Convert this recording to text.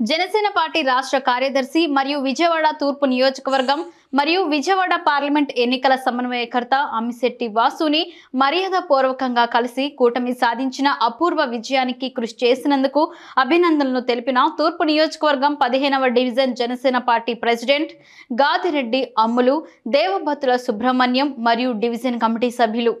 Janasena party రాష్ట్ర కార్యదర్శి మరియు విజయవాడ తూర్పు నియోజకవర్గం మరియు విజయవాడ పార్లమెంట్ ఎన్నికల సమన్వయకర్త అమ్మిశెట్టి వాసుని మర్యాద పూర్వకంగా కలిసి కూటమి సాధించిన అపూర్వ విజయానికి కృషి చేసినందుకు అభినందనలు తెలిపిన తూర్పు నియోజకవర్గం పదిహేనవ division Janasena party president Gadireddy Ammulu Devabhattula Subrahmanyam మరియు డివిజన్ కమిటీ సభ్యులు.